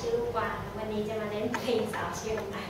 ชื่อลูกวางวันนี้จะมาเล่นเพลงสาวเชียงใหม่